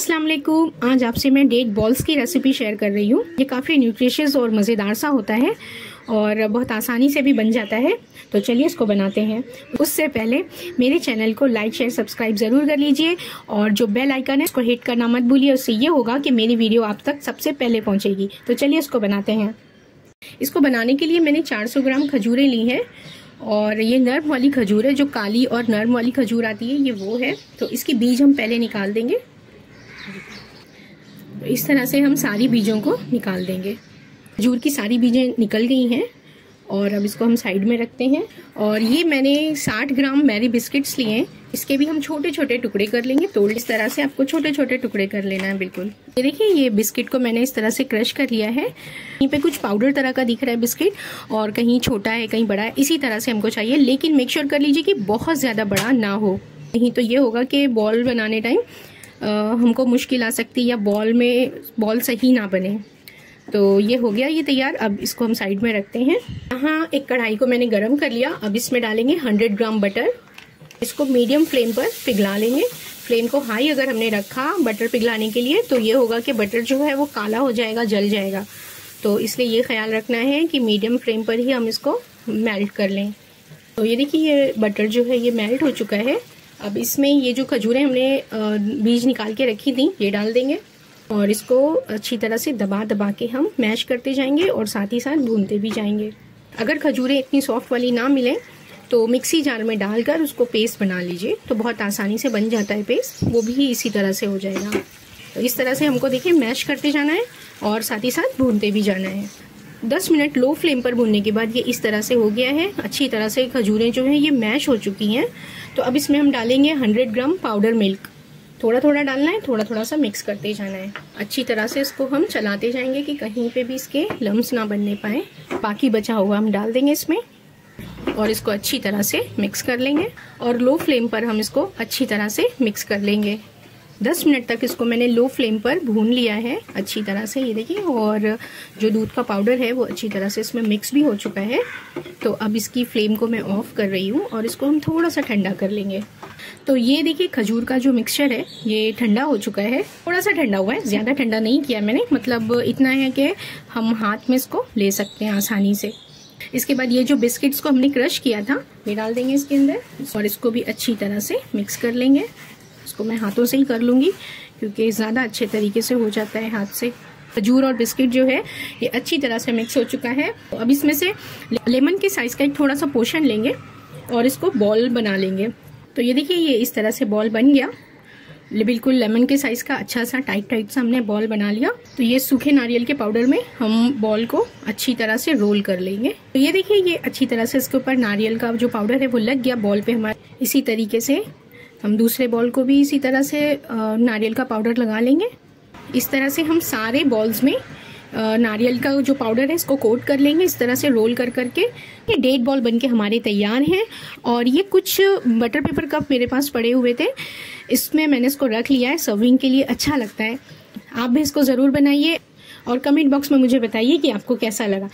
अस्सलाम वालेकुम आज आपसे मैं डेट बॉल्स की रेसिपी शेयर कर रही हूँ। ये काफ़ी न्यूट्रिशियस और मज़ेदार सा होता है और बहुत आसानी से भी बन जाता है। तो चलिए इसको बनाते हैं। उससे पहले मेरे चैनल को लाइक शेयर सब्सक्राइब ज़रूर कर लीजिए और जो बेल आइकन है उसको हिट करना मत भूलिए। उससे ये होगा कि मेरी वीडियो आप तक सबसे पहले पहुँचेगी। तो चलिए इसको बनाते हैं। इसको बनाने के लिए मैंने 400 ग्राम खजूरें ली हैं और ये नर्म वाली खजूर है, जो काली और नर्म वाली खजूर आती है, ये वो है। तो इसकी बीज हम पहले निकाल देंगे। इस तरह से हम सारी बीजों को निकाल देंगे। खजूर की सारी बीजें निकल गई हैं और अब इसको हम साइड में रखते हैं। और ये मैंने 60 ग्राम मैरी बिस्किट्स लिए हैं। इसके भी हम छोटे छोटे टुकड़े कर लेंगे। तो इस तरह से आपको छोटे छोटे टुकड़े कर लेना है, बिल्कुल। ये देखिए, ये बिस्किट को मैंने इस तरह से क्रश कर लिया है। यहीं पे कुछ पाउडर तरह का दिख रहा है बिस्किट और कहीं छोटा है, कहीं बड़ा है, इसी तरह से हमको चाहिए। लेकिन मेक श्योर कर लीजिए कि बहुत ज़्यादा बड़ा ना हो। नहीं तो ये होगा कि बॉल बनाने टाइम हमको मुश्किल आ सकती है या बॉल में, बॉल सही ना बने। तो ये हो गया ये तैयार। अब इसको हम साइड में रखते हैं। यहाँ एक कढ़ाई को मैंने गरम कर लिया। अब इसमें डालेंगे 100 ग्राम बटर। इसको मीडियम फ्लेम पर पिघला लेंगे। फ्लेम को हाई अगर हमने रखा बटर पिघलाने के लिए तो ये होगा कि बटर जो है वो काला हो जाएगा, जल जाएगा। तो इसलिए ये ख्याल रखना है कि मीडियम फ्लेम पर ही हम इसको मेल्ट कर लें। तो ये देखिए, ये बटर जो है, ये मेल्ट हो चुका है। अब इसमें ये जो खजूरें हमने बीज निकाल के रखी थी, ये डाल देंगे और इसको अच्छी तरह से दबा दबा के हम मैश करते जाएँगे और साथ ही साथ भूनते भी जाएँगे। अगर खजूरें इतनी सॉफ्ट वाली ना मिलें तो मिक्सी जार में डालकर उसको पेस्ट बना लीजिए तो बहुत आसानी से बन जाता है पेस्ट वो भी इसी तरह से हो जाएगा। तो इस तरह से हमको देखिए मैश करते जाना है और साथ ही साथ भूनते भी जाना है। दस मिनट लो फ्लेम पर भूनने के बाद ये इस तरह से हो गया है, अच्छी तरह से खजूरें जो हैं ये मैश हो चुकी हैं। तो अब इसमें हम डालेंगे 100 ग्राम पाउडर मिल्क। थोड़ा थोड़ा डालना है थोड़ा थोड़ा सा मिक्स करते जाना है। अच्छी तरह से इसको हम चलाते जाएँगे कि कहीं पे भी इसके लम्स ना बनने पाए। बाकी बचा हुआ हम डाल देंगे इसमें और इसको अच्छी तरह से मिक्स कर लेंगे और लो फ्लेम पर हम इसको अच्छी तरह से मिक्स कर लेंगे। 10 मिनट तक इसको मैंने लो फ्लेम पर भून लिया है अच्छी तरह से, ये देखिए, और जो दूध का पाउडर है वो अच्छी तरह से इसमें मिक्स भी हो चुका है। तो अब इसकी फ्लेम को मैं ऑफ़ कर रही हूँ और इसको हम थोड़ा सा ठंडा कर लेंगे। तो ये देखिए, खजूर का जो मिक्सचर है, ये ठंडा हो चुका है। थोड़ा सा ठंडा हुआ है, ज़्यादा ठंडा नहीं किया मैंने मतलब इतना है कि हम हाथ में इसको ले सकते हैं आसानी से। इसके बाद ये जो बिस्किट्स को हमने क्रश किया था, ये डाल देंगे इसके अंदर और इसको भी अच्छी तरह से मिक्स कर लेंगे। इसको मैं हाथों से ही कर लूँगी, क्योंकि ज़्यादा अच्छे तरीके से हो जाता है हाथ से। खजूर और बिस्किट जो है, ये अच्छी तरह से मिक्स हो चुका है। तो अब इसमें से लेमन के साइज़ का एक थोड़ा सा पोर्शन लेंगे और इसको बॉल बना लेंगे। तो ये देखिए, ये इस तरह से बॉल बन गया। बिल्कुल लेमन के साइज़ का अच्छा सा टाइट टाइट सा हमने बॉल बना लिया। तो ये सूखे नारियल के पाउडर में हम बॉल को अच्छी तरह से रोल कर लेंगे। तो ये देखिए, ये अच्छी तरह से इसके ऊपर नारियल का जो पाउडर है, वो लग गया बॉल पे हमारे। इसी तरीके से हम दूसरे बॉल को भी इसी तरह से नारियल का पाउडर लगा लेंगे। इस तरह से हम सारे बॉल्स में नारियल का जो पाउडर है, इसको कोट कर लेंगे। इस तरह से रोल कर करके, ये डेट बॉल बनके हमारे तैयार हैं। और ये कुछ बटर पेपर कप मेरे पास पड़े हुए थे। इसमें मैंने इसको रख लिया है सर्विंग के लिए अच्छा लगता है। आप भी इसको ज़रूर बनाइए। और कमेंट बॉक्स में मुझे बताइए कि आपको कैसा लगा।